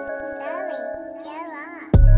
Sally, get off.